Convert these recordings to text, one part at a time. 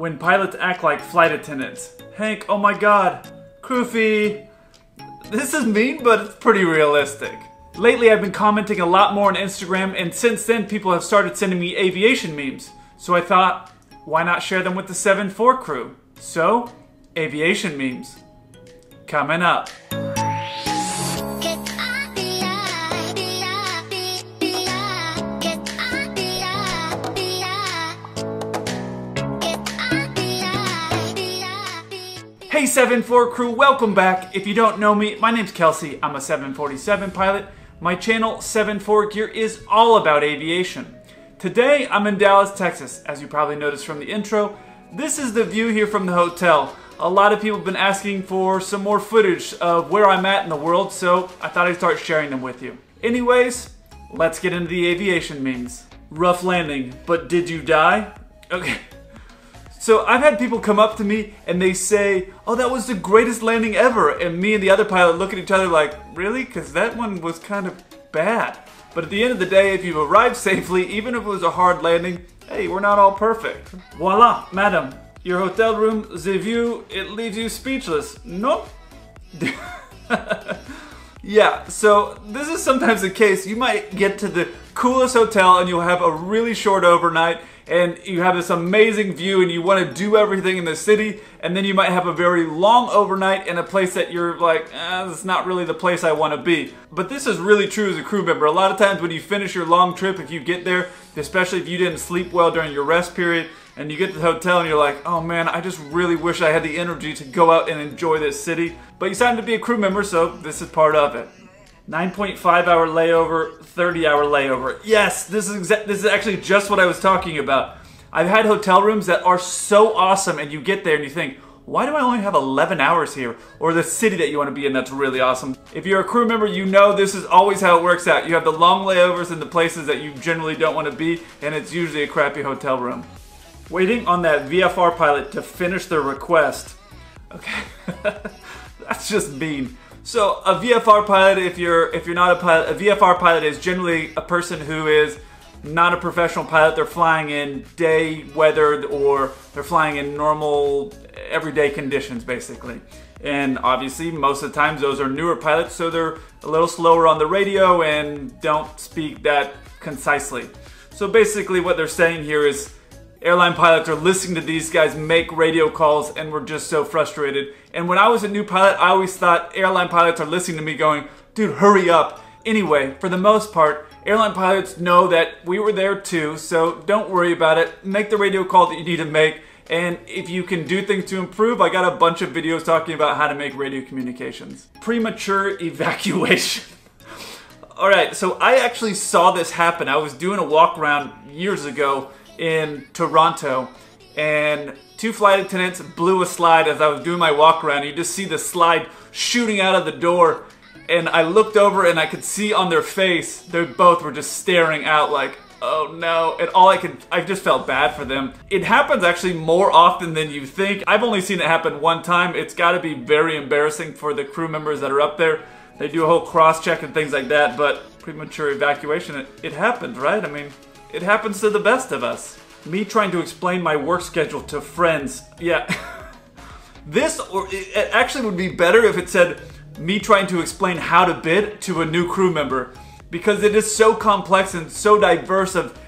When pilots act like flight attendants. Hank, oh my god. Kroofy. This is mean, but it's pretty realistic. Lately, I've been commenting a lot more on Instagram, and since then, people have started sending me aviation memes. So I thought, why not share them with the 7-4 crew? So, aviation memes. Coming up. Hey 7-4 crew, welcome back. If you don't know me, my name's Kelsey. I'm a 747 pilot. My channel 7-4 Gear is all about aviation. Today, I'm in Dallas, Texas. As you probably noticed from the intro, this is the view here from the hotel. A lot of people have been asking for some more footage of where I'm at in the world, so I thought I'd start sharing them with you. Anyways, let's get into the aviation memes. Rough landing, but did you die? Okay. So I've had people come up to me and they say, oh, that was the greatest landing ever. And me and the other pilot look at each other like, really? Because that one was kind of bad. But at the end of the day, if you've arrived safely, even if it was a hard landing, hey, we're not all perfect. Voila, madam. Your hotel room, the view, it leaves you speechless. Nope. yeah, so this is sometimes the case. You might get to the coolest hotel and you'll have a really short overnight and you have this amazing view and you want to do everything in the city and then you might have a very long overnight in a place that you're like eh, it's not really the place I want to be. But this is really true as a crew member. A lot of times when you finish your long trip if you get there especially if you didn't sleep well during your rest period and you get to the hotel and you're like oh man I just really wish I had the energy to go out and enjoy this city. But you signed to be a crew member so this is part of it 9.5 hour layover, 30 hour layover. Yes, this is exa- this is actually just what I was talking about. I've had hotel rooms that are so awesome and you get there and you think, why do I only have 11 hours here? Or the city that you want to be in that's really awesome. If you're a crew member, you know this is always how it works out. You have the long layovers in the places that you generally don't want to be, and it's usually a crappy hotel room. Waiting on that VFR pilot to finish their request. Okay, that's just mean. So a VFR pilot, if you're if you're not a pilot, a VFR pilot is generally a person who is not a professional pilot. They're flying in day weather or they're flying in normal everyday conditions, basically. And obviously, most of the times those are newer pilots, so they're a little slower on the radio and don't speak that concisely. So basically, what they're saying here is airline pilots are listening to these guys make radio calls and we're just so frustrated. And when I was a new pilot, I always thought airline pilots are listening to me going, dude, hurry up. Anyway, for the most part, airline pilots know that we were there too, so don't worry about it. Make the radio call that you need to make. And if you can do things to improve, I got a bunch of videos talking about how to make radio communications. Premature evacuation. All right, so I actually saw this happen. I was doing a walk around years ago in Toronto, and two flight attendants blew a slide as I was doing my walk around. You just see the slide shooting out of the door, and I looked over and I could see on their face, they both were just staring out like, oh no. And all I could, I just felt bad for them. It happens actually more often than you think. I've only seen it happen one time. It's gotta be very embarrassing for the crew members that are up there. They do a whole cross check and things like that, but premature evacuation, it, it happens, right? I mean, it happens to the best of us. Me trying to explain my work schedule to friends. Yeah. this or it actually would be better if it said me trying to explain how to bid to a new crew member because it is so complex and so diverse of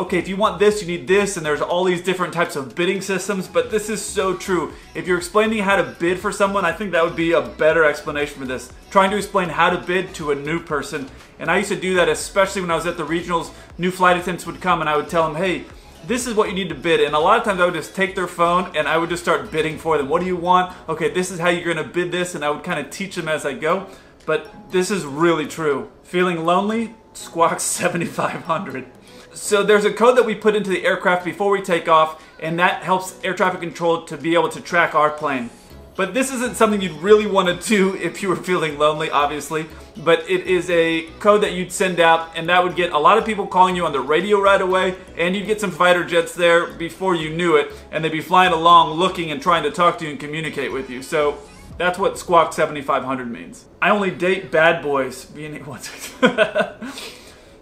okay, if you want this, you need this, and there's all these different types of bidding systems, but this is so true. If you're explaining how to bid for someone, I think that would be a better explanation for this. Trying to explain how to bid to a new person, and I used to do that especially when I was at the regionals, new flight attendants would come and I would tell them, hey, this is what you need to bid. And a lot of times I would just take their phone and I would just start bidding for them. What do you want? Okay, this is how you're gonna bid this, and I would kind of teach them as I go. But this is really true. Feeling lonely? Squawk 7500. So there's a code that we put into the aircraft before we take off, and that helps air traffic control to be able to track our plane. But this isn't something you'd really want to do if you were feeling lonely, obviously. But it is a code that you'd send out, and that would get a lot of people calling you on the radio right away, and you'd get some fighter jets there before you knew it, and they'd be flying along looking and trying to talk to you and communicate with you. So that's what Squawk 7500 means. I only date bad boys.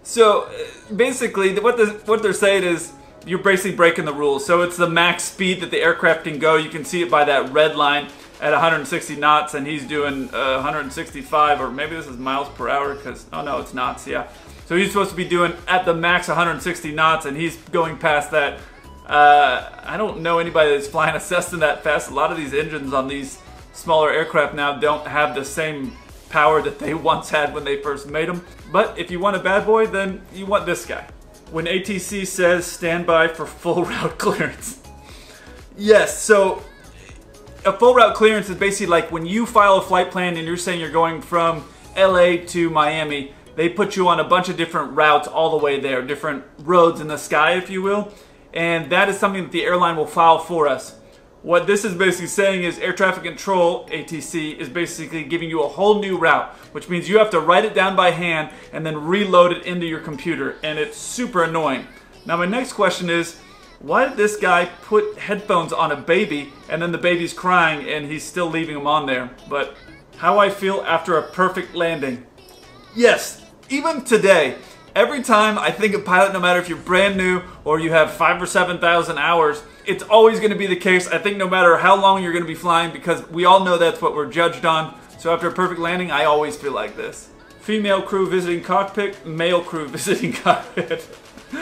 So basically, what what they're saying is you're basically breaking the rules. So it's the max speed that the aircraft can go. You can see it by that red line at 160 knots, and he's doing uh, 165, or maybe this is miles per hour, because, oh no, it's knots, yeah. So he's supposed to be doing at the max 160 knots, and he's going past that. Uh, I don't know anybody that's flying a Cessna that fast. A lot of these engines on these smaller aircraft now don't have the same power that they once had when they first made them. But if you want a bad boy, then you want this guy. When ATC says stand by for full route clearance. yes, so a full route clearance is basically like when you file a flight plan and you're saying you're going from LA to Miami, they put you on a bunch of different routes all the way there, different roads in the sky, if you will. And that is something that the airline will file for us. What this is basically saying is air traffic control, ATC, is basically giving you a whole new route, which means you have to write it down by hand and then reload it into your computer. And it's super annoying. Now, my next question is why did this guy put headphones on a baby and then the baby's crying and he's still leaving them on there? But how I feel after a perfect landing. Yes, even today, every time I think of pilot, no matter if you're brand new or you have five or 7,000 hours, it's always going to be the case. I think no matter how long you're going to be flying because we all know that's what we're judged on. So after a perfect landing, I always feel like this. Female crew visiting cockpit, male crew visiting cockpit.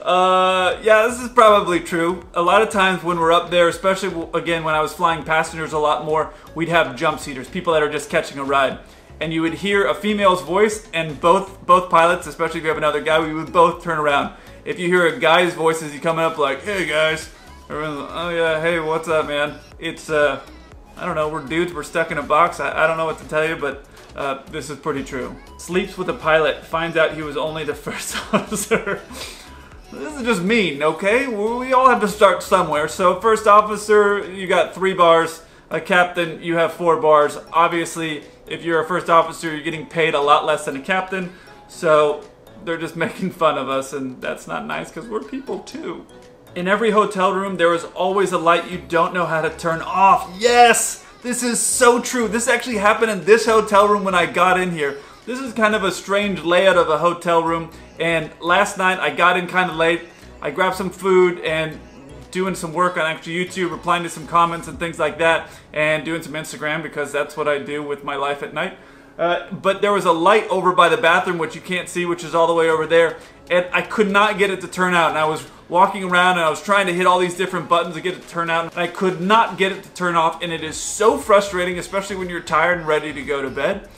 Uh, yeah, this is probably true. A lot of times when we're up there, especially again when I was flying passengers a lot more, we'd have jump seaters, people that are just catching a ride. And you would hear a female's voice, and both both pilots, especially if you have another guy, we would both turn around. If you hear a guy's voice as he coming up, like, "Hey guys," everyone's, like, "Oh yeah, hey, what's up, man?" It's uh, I don't know, we're dudes, we're stuck in a box. I, I don't know what to tell you, but uh, this is pretty true. Sleeps with a pilot, finds out he was only the first officer. This is just mean, okay? We all have to start somewhere. So, first officer, you got three bars. A captain, you have four bars. Obviously, if you're a first officer, you're getting paid a lot less than a captain. So, they're just making fun of us, and that's not nice because we're people too. In every hotel room, there is always a light you don't know how to turn off. Yes! This is so true. This actually happened in this hotel room when I got in here. This is kind of a strange layout of a hotel room. And last night I got in kind of late. I grabbed some food and doing some work on actually YouTube, replying to some comments and things like that, and doing some Instagram because that's what I do with my life at night. Uh, but there was a light over by the bathroom, which you can't see, which is all the way over there, and I could not get it to turn out. And I was walking around and I was trying to hit all these different buttons to get it to turn out, and I could not get it to turn off. And it is so frustrating, especially when you're tired and ready to go to bed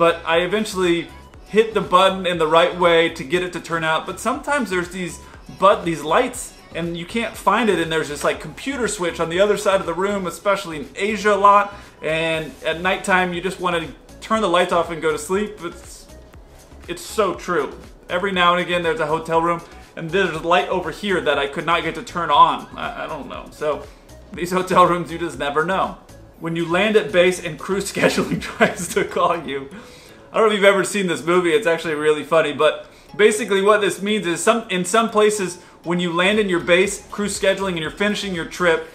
but I eventually hit the button in the right way to get it to turn out. But sometimes there's these but these lights and you can't find it and there's this like computer switch on the other side of the room, especially in Asia a lot. And at nighttime you just want to turn the lights off and go to sleep. It's it's so true. Every now and again there's a hotel room and there's a light over here that I could not get to turn on. I, I don't know. So these hotel rooms you just never know when you land at base and crew scheduling tries to call you. I don't know if you've ever seen this movie, it's actually really funny, but basically what this means is some in some places when you land in your base, crew scheduling and you're finishing your trip,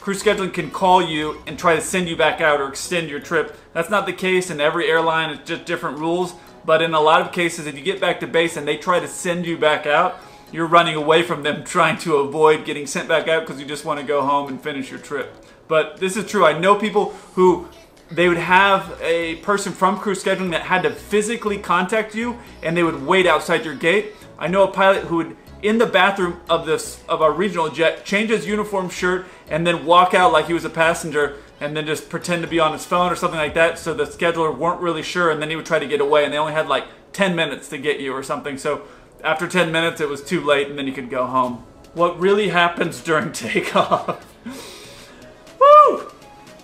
crew scheduling can call you and try to send you back out or extend your trip. That's not the case in every airline, it's just different rules, but in a lot of cases if you get back to base and they try to send you back out, you're running away from them trying to avoid getting sent back out because you just want to go home and finish your trip. But this is true. I know people who they would have a person from crew scheduling that had to physically contact you and they would wait outside your gate. I know a pilot who would in the bathroom of this of our regional jet change his uniform shirt and then walk out like he was a passenger and then just pretend to be on his phone or something like that so the scheduler weren't really sure and then he would try to get away and they only had like 10 minutes to get you or something so after 10 minutes it was too late and then you could go home what really happens during takeoff Woo!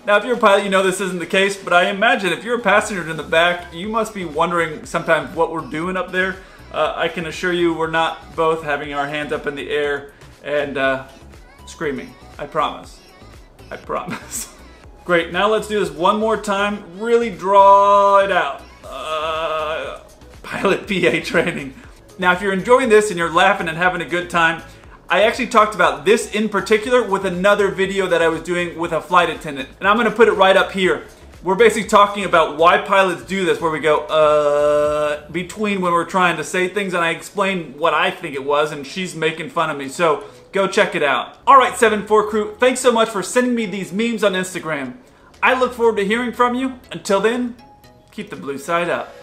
now, if you're a pilot, you know this isn't the case, but I imagine if you're a passenger in the back, you must be wondering sometimes what we're doing up there. Uh, I can assure you we're not both having our hands up in the air and uh, screaming. I promise. I promise. Great, now let's do this one more time. Really draw it out. Uh, pilot PA training. Now, if you're enjoying this and you're laughing and having a good time, I actually talked about this in particular with another video that I was doing with a flight attendant. And I'm gonna put it right up here. We're basically talking about why pilots do this, where we go, uh, between when we're trying to say things, and I explain what I think it was, and she's making fun of me. So go check it out. All right, 7-4 crew, thanks so much for sending me these memes on Instagram. I look forward to hearing from you. Until then, keep the blue side up.